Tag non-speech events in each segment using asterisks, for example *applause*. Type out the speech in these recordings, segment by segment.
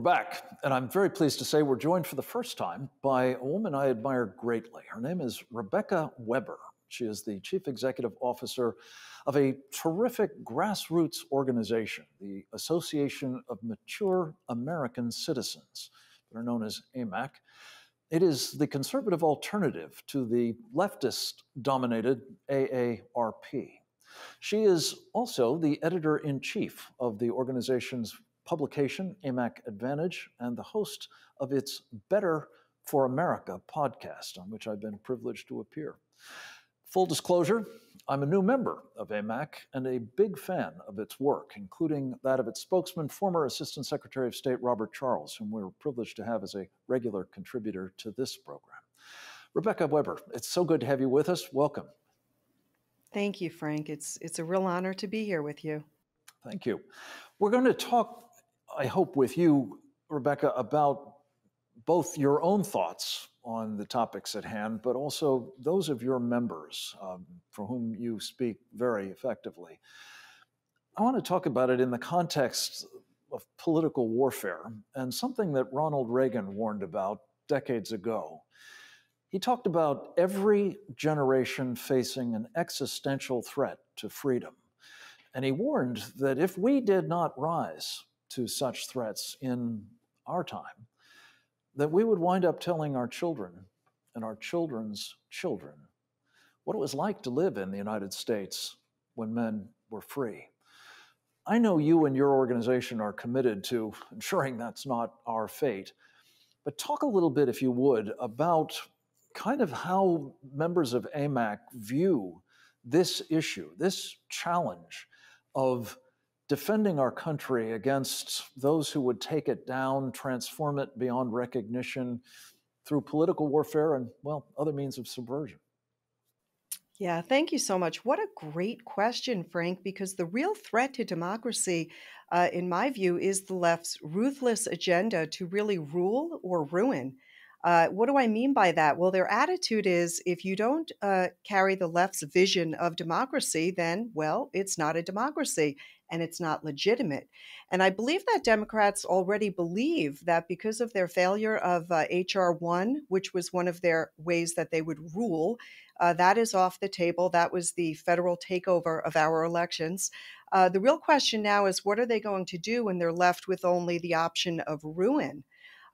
We're back, and I'm very pleased to say we're joined for the first time by a woman I admire greatly. Her name is Rebecca Weber. She is the Chief Executive Officer of a terrific grassroots organization, the Association of Mature American Citizens, are known as AMAC. It is the conservative alternative to the leftist dominated AARP. She is also the editor in chief of the organization's publication, AMAC Advantage, and the host of its Better for America podcast, on which I've been privileged to appear. Full disclosure, I'm a new member of AMAC and a big fan of its work, including that of its spokesman, former Assistant Secretary of State Robert Charles, whom we're privileged to have as a regular contributor to this program. Rebecca Weber, it's so good to have you with us. Welcome. Thank you, Frank. It's it's a real honor to be here with you. Thank you. We're going to talk I hope with you, Rebecca, about both your own thoughts on the topics at hand, but also those of your members um, for whom you speak very effectively. I want to talk about it in the context of political warfare and something that Ronald Reagan warned about decades ago. He talked about every generation facing an existential threat to freedom. And he warned that if we did not rise to such threats in our time, that we would wind up telling our children and our children's children what it was like to live in the United States when men were free. I know you and your organization are committed to *laughs* ensuring that's not our fate, but talk a little bit, if you would, about kind of how members of AMAC view this issue, this challenge of defending our country against those who would take it down, transform it beyond recognition through political warfare and, well, other means of subversion? Yeah, thank you so much. What a great question, Frank, because the real threat to democracy, uh, in my view, is the left's ruthless agenda to really rule or ruin. Uh, what do I mean by that? Well, their attitude is if you don't uh, carry the left's vision of democracy, then, well, it's not a democracy and it's not legitimate. And I believe that Democrats already believe that because of their failure of uh, H.R. 1, which was one of their ways that they would rule, uh, that is off the table. That was the federal takeover of our elections. Uh, the real question now is what are they going to do when they're left with only the option of ruin?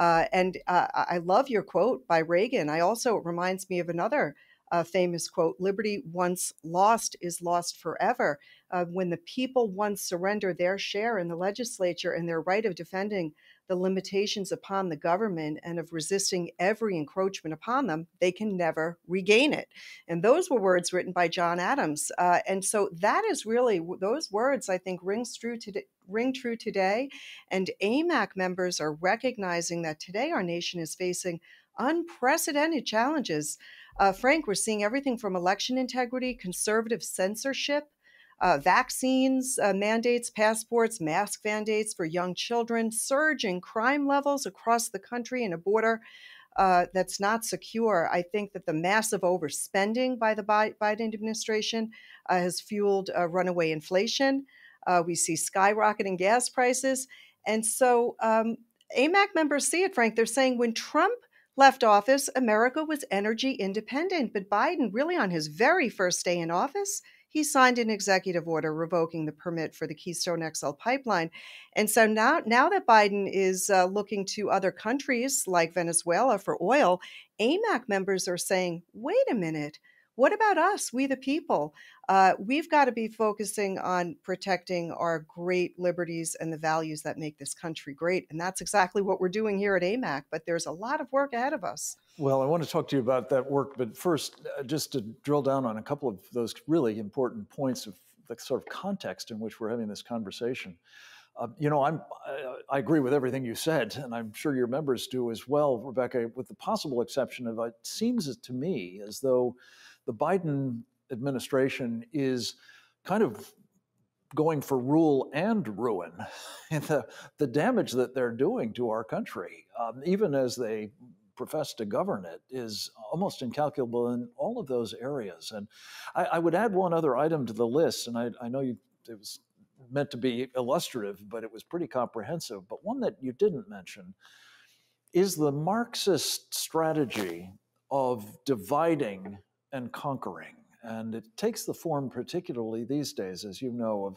Uh, and uh, I love your quote by Reagan. I also, it reminds me of another uh, famous quote Liberty once lost is lost forever. Uh, when the people once surrender their share in the legislature and their right of defending the limitations upon the government and of resisting every encroachment upon them, they can never regain it. And those were words written by John Adams. Uh, and so that is really those words I think rings true today. Ring true today, and AMAC members are recognizing that today our nation is facing unprecedented challenges uh, Frank, we're seeing everything from election integrity, conservative censorship, uh, vaccines uh, mandates, passports, mask mandates for young children, surge in crime levels across the country and a border uh, that's not secure. I think that the massive overspending by the Biden administration uh, has fueled uh, runaway inflation. Uh, we see skyrocketing gas prices. And so um, AMAC members see it, Frank. They're saying when Trump left office, America was energy independent. But Biden, really on his very first day in office, he signed an executive order revoking the permit for the Keystone XL pipeline. And so now, now that Biden is uh, looking to other countries like Venezuela for oil, AMAC members are saying, wait a minute, what about us, we the people? Uh, we've got to be focusing on protecting our great liberties and the values that make this country great. And that's exactly what we're doing here at AMAC. But there's a lot of work ahead of us. Well, I want to talk to you about that work. But first, uh, just to drill down on a couple of those really important points of the sort of context in which we're having this conversation. Uh, you know, I'm, I, I, agree with everything you said, and I'm sure your members do as well, Rebecca, with the possible exception of it seems to me as though the Biden administration is kind of going for rule and ruin. *laughs* and the, the damage that they're doing to our country, um, even as they profess to govern it, is almost incalculable in all of those areas. And I, I would add one other item to the list, and I, I know you, it was meant to be illustrative, but it was pretty comprehensive. But one that you didn't mention is the Marxist strategy of dividing and conquering. And it takes the form, particularly these days, as you know, of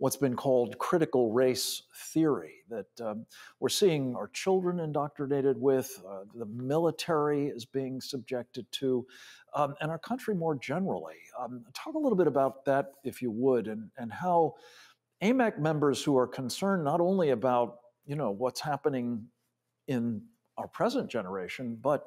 what's been called critical race theory that um, we're seeing our children indoctrinated with, uh, the military is being subjected to, um, and our country more generally. Um, talk a little bit about that, if you would, and, and how AMAC members who are concerned not only about you know what's happening in our present generation, but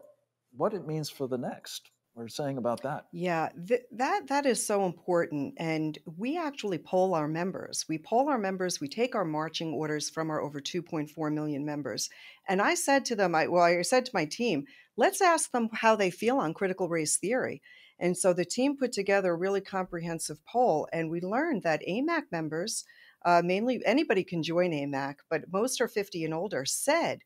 what it means for the next were saying about that. Yeah, th- that that is so important, and we actually poll our members. We poll our members. We take our marching orders from our over 2.4 million members, and I said to them, I well, I said to my team, let's ask them how they feel on critical race theory. And so the team put together a really comprehensive poll, and we learned that AMAC members, uh, mainly anybody can join AMAC, but most are 50 and older, said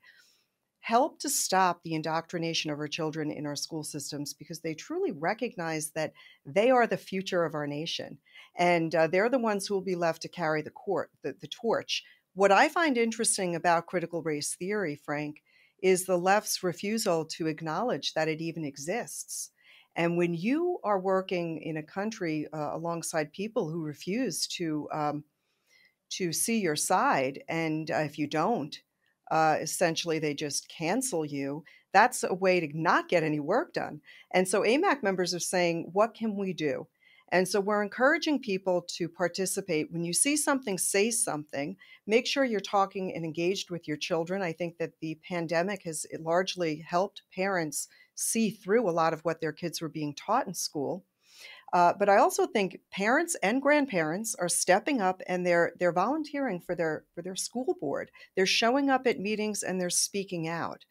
help to stop the indoctrination of our children in our school systems because they truly recognize that they are the future of our nation. And uh, they're the ones who will be left to carry the court the, the torch. What i find interesting about critical race theory frank is the left's refusal to acknowledge that it even exists. And when you are working in a country uh, alongside people who refuse to um, to see your side and uh, if you don't uh, essentially they just cancel you, that's a way to not get any work done. And so AMAC members are saying, what can we do? And so we're encouraging people to participate. When you see something, say something. Make sure you're talking and engaged with your children. I think that the pandemic has largely helped parents see through a lot of what their kids were being taught in school. Uh, but I also think parents and grandparents are stepping up and they're they're volunteering for their for their school board. They're showing up at meetings and they're speaking out.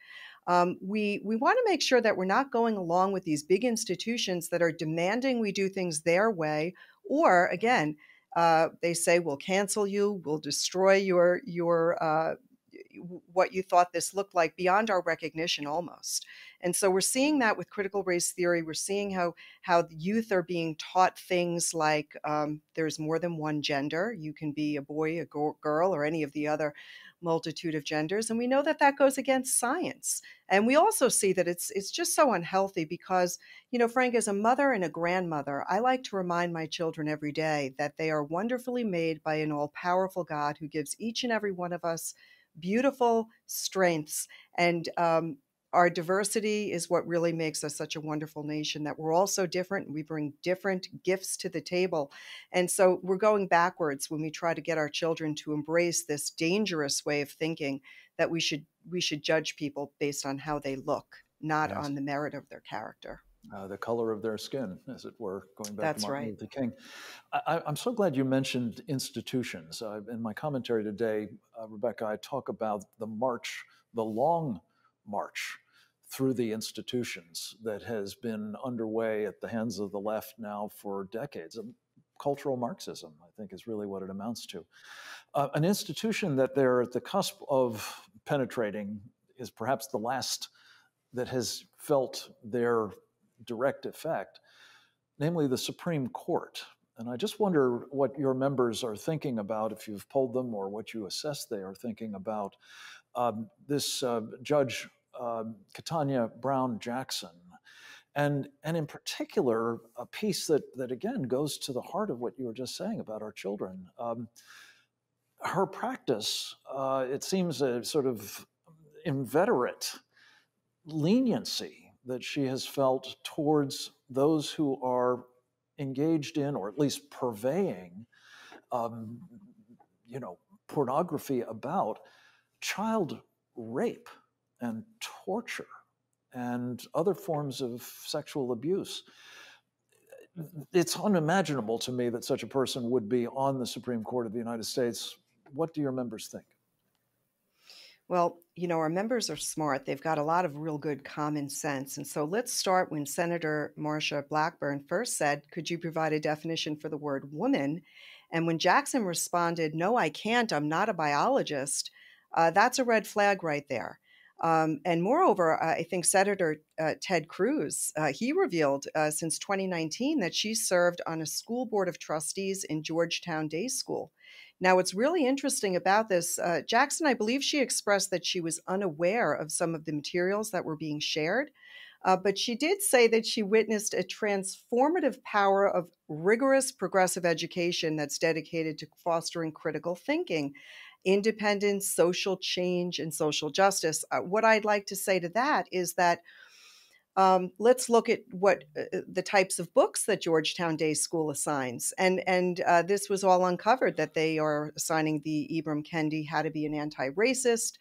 Um, we we want to make sure that we're not going along with these big institutions that are demanding we do things their way, or again, uh, they say we'll cancel you, we'll destroy your your uh, what you thought this looked like beyond our recognition almost. And so we're seeing that with critical race theory. We're seeing how how youth are being taught things like um, there's more than one gender. You can be a boy, a girl, or any of the other multitude of genders and we know that that goes against science and we also see that it's it's just so unhealthy because you know frank as a mother and a grandmother i like to remind my children every day that they are wonderfully made by an all powerful god who gives each and every one of us beautiful strengths. And um, our diversity is what really makes us such a wonderful nation that we're all so different we bring different gifts to the table and so we're going backwards when we try to get our children to embrace this dangerous way of thinking that we should we should judge people based on how they look not yes. on the merit of their character uh, the color of their skin, as it were, going back That's to Martin right. Luther King. I, am so glad you mentioned institutions. Uh, in my commentary today, uh, Rebecca, I talk about the march, the long march through the institutions that has been underway at the hands of the left now for decades. Cultural Marxism, I think, is really what it amounts to. Uh, an institution that they're at the cusp of penetrating is perhaps the last that has felt their direct effect, namely the Supreme Court. And I just wonder what your members are thinking about, if you've polled them, or what you assess they are thinking about um, this uh, Judge uh, Ketanji Brown Jackson. And, and in particular, a piece that, that again goes to the heart of what you were just saying about our children. Um, her practice, uh, it seems a sort of inveterate leniency that she has felt towards those who are engaged in or at least purveying um, you know pornography about child rape and torture and other forms of sexual abuse. It's unimaginable to me that such a person would be on the supreme court of the united states. What do your members think well, you know, our members are smart. They've got a lot of real good common sense. And so let's start when Senator Marsha Blackburn first said, Could you provide a definition for the word woman? And when Jackson responded, No, I can't. I'm not a biologist, uh, that's a red flag right there. Um, and moreover, I think Senator uh, Ted Cruz, uh, he revealed uh, since 2019 that she served on a school board of trustees in Georgetown Day School. Now, what's really interesting about this, uh, Jackson, I believe she expressed that she was unaware of some of the materials that were being shared. Uh, but she did say that she witnessed a transformative power of rigorous progressive education that's dedicated to fostering critical thinking, independence, social change, and social justice. Uh, what I'd like to say to that is that um, let's look at what uh, uh, the types of books that Georgetown Day School assigns, and and uh, this was all uncovered that they are assigning the Ibram Kendi How to Be an Anti-Racist,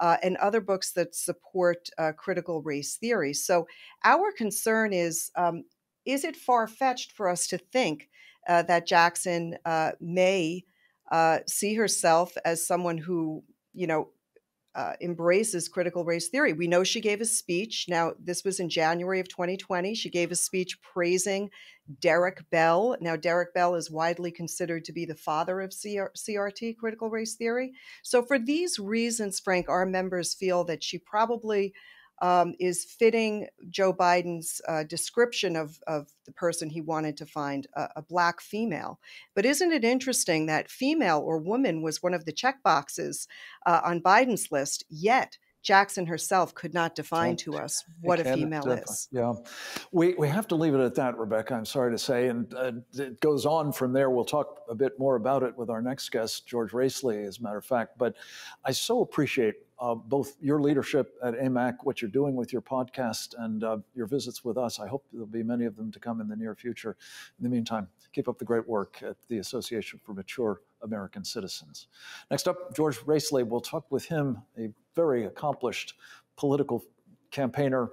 uh, and other books that support uh, critical race theory. So our concern is: um, is it far fetched for us to think uh, that Jackson may see herself as someone who, you know, uh, embraces critical race theory. We know she gave a speech. Now, this was in January of 2020. She gave a speech praising Derek Bell. Now, Derek Bell is widely considered to be the father of CR- CRT, critical race theory. So, for these reasons, Frank, our members feel that she probably um, is fitting Joe Biden's uh, description of, of the person he wanted to find, a, a, black female. But isn't it interesting that female or woman was one of the check boxes uh, on Biden's list, yet Jackson herself could not define to us what a female is. Yeah, we, we have to leave it at that, Rebecca. I'm sorry to say, and uh, it goes on from there. We'll talk a bit more about it with our next guest, George Rasley, as a matter of fact. But I so appreciate uh, both your leadership at AMAC, what you're doing with your podcast, and uh, your visits with us. I hope there'll be many of them to come in the near future. In the meantime, keep up the great work at the Association for Mature American Citizens. Next up, George Rasley. We'll talk with him, a very accomplished political campaigner,